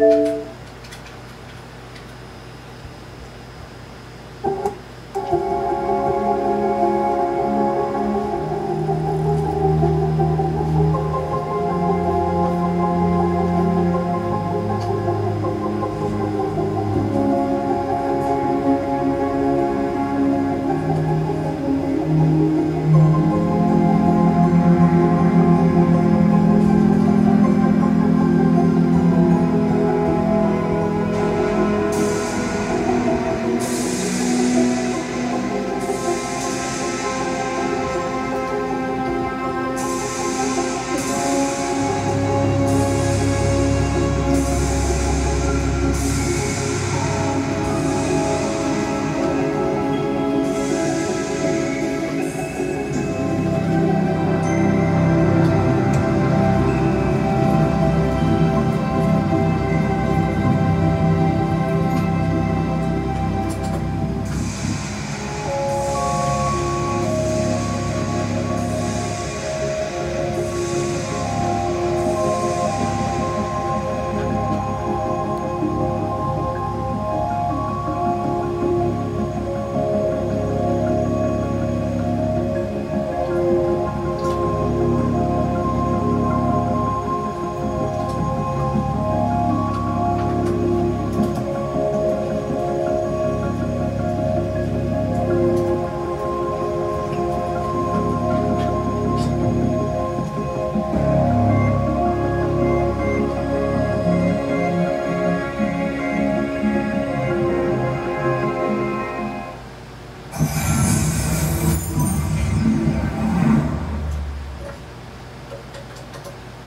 Música